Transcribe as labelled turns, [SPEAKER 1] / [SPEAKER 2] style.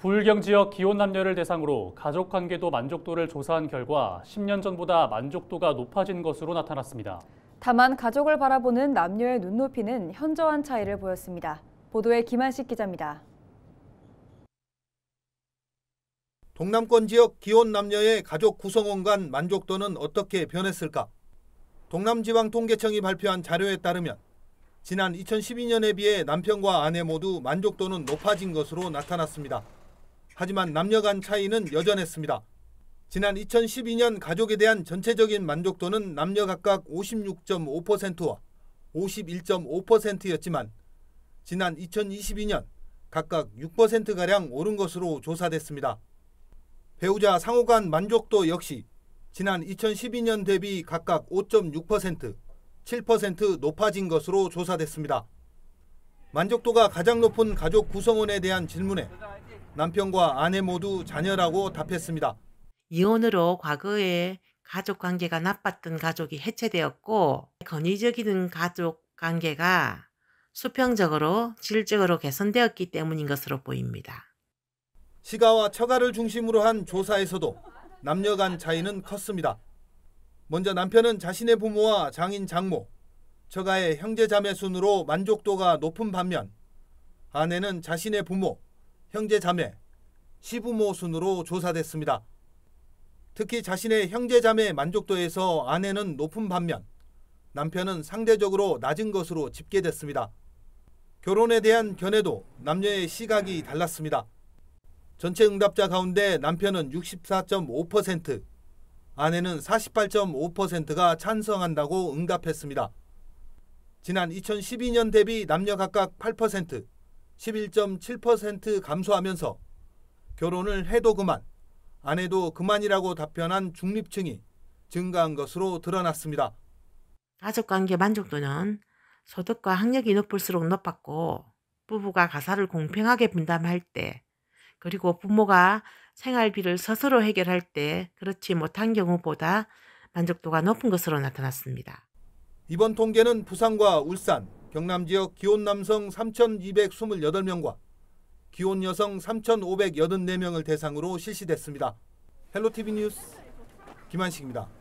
[SPEAKER 1] 불경 지역 기혼 남녀를 대상으로 가족 관계도 만족도를 조사한 결과 10년 전보다 만족도가 높아진 것으로 나타났습니다.
[SPEAKER 2] 다만 가족을 바라보는 남녀의 눈높이는 현저한 차이를 보였습니다. 보도에 김한식 기자입니다.
[SPEAKER 3] 동남권 지역 기혼 남녀의 가족 구성원 간 만족도는 어떻게 변했을까? 동남지방통계청이 발표한 자료에 따르면 지난 2012년에 비해 남편과 아내 모두 만족도는 높아진 것으로 나타났습니다. 하지만 남녀 간 차이는 여전했습니다. 지난 2012년 가족에 대한 전체적인 만족도는 남녀 각각 56.5%와 51.5%였지만 지난 2022년 각각 6%가량 오른 것으로 조사됐습니다. 배우자 상호 간 만족도 역시 지난 2012년 대비 각각 5.6%, 7% 높아진 것으로 조사됐습니다. 만족도가 가장 높은 가족 구성원에 대한 질문에 남편과 아내 모두 자녀라고 답했습니다.
[SPEAKER 4] 이혼으로 과거에 가족 관계가 나빴던 가족이 해체되었고 건의적인 가족 관계가 수평적으로 질적으로 개선되었기 때문인 것으로 보입니다.
[SPEAKER 3] 시가와 처가를 중심으로 한 조사에서도 남녀 간 차이는 컸습니다. 먼저 남편은 자신의 부모와 장인 장모, 처가의 형제 자매 순으로 만족도가 높은 반면 아내는 자신의 부모, 형제 자매, 시부모 순으로 조사됐습니다. 특히 자신의 형제 자매 만족도에서 아내는 높은 반면 남편은 상대적으로 낮은 것으로 집계됐습니다. 결혼에 대한 견해도 남녀의 시각이 달랐습니다. 전체 응답자 가운데 남편은 64.5%, 아내는 48.5%가 찬성한다고 응답했습니다. 지난 2012년 대비 남녀 각각 8%, 11.7% 감소하면서 결혼을 해도 그만, 안 해도 그만이라고 답변한 중립층이 증가한 것으로 드러났습니다.
[SPEAKER 4] 가족관계 만족도는 소득과 학력이 높을수록 높았고 부부가 가사를 공평하게 분담할 때 그리고 부모가 생활비를 스스로 해결할 때 그렇지 못한 경우보다 만족도가 높은 것으로 나타났습니다.
[SPEAKER 3] 이번 통계는 부산과 울산, 경남 지역 기혼 남성 3,228명과 기혼 여성 3,584명을 대상으로 실시됐습니다. 헬로티비 뉴스 김한식입니다.